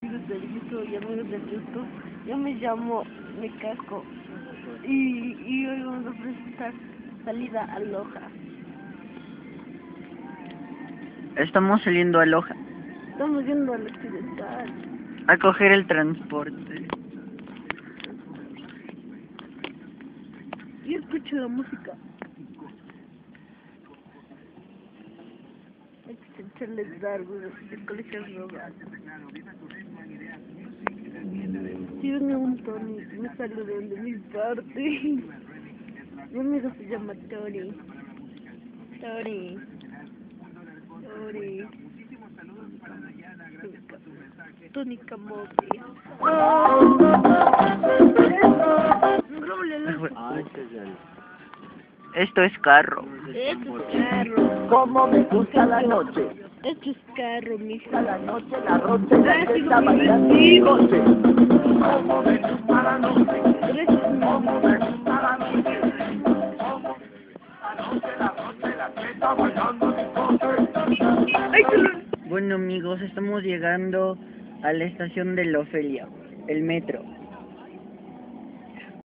amigos del YouTube y amigos del YouTube, yo me llamo Mecaco y, y hoy vamos a presentar Salida a Loja. Estamos saliendo a Loja Estamos yendo al occidental. a coger el transporte. Y escucho la música. Hay que echarles dardos del colegio Rogas. A un Tony, me saluden de mi parte. Mi amigo se llama Tori. Tori. Tori. Tony Camote. Esto es carro. Esto es carro. Como me gusta la noche, A mija. la noche, la noche, la noche. La noche, la noche, la fiesta, bailando y goce. ¡Ay, se lo- Bueno amigos, estamos llegando a la estación de la Ofelia, el metro.